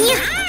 них